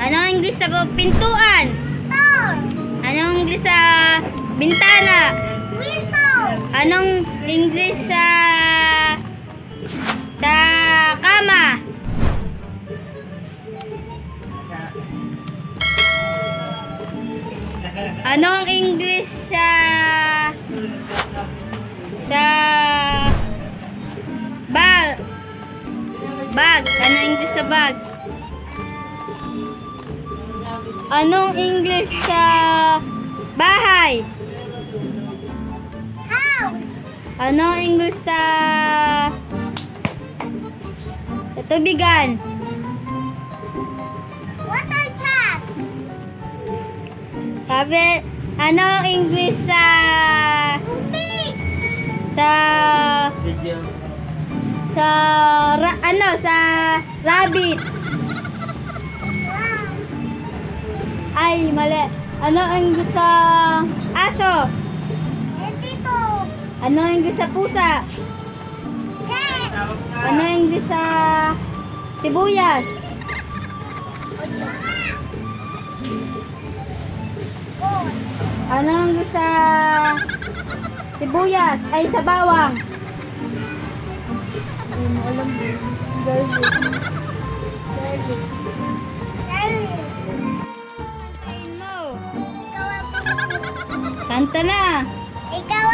Anong English sa pintuan? Door. Anong English sa bintana? Window. Anong English sa sa kama? Anong English sa sa bag? Bag. Anong English sa bag? Anong English sa bahay? House. Anong English sa sa tubigan? Water truck. Sabi, anong English sa Tubig. sa sa ra, ano sa rabbit? Ay, mali. Ano ang sa aso? Dito. Ano ang sa pusa? Ano ang sa sibuyas? Ano ang sa sibuyas? Ay, sa bawang. Garlic. Garlic. Kanta na. Ikaw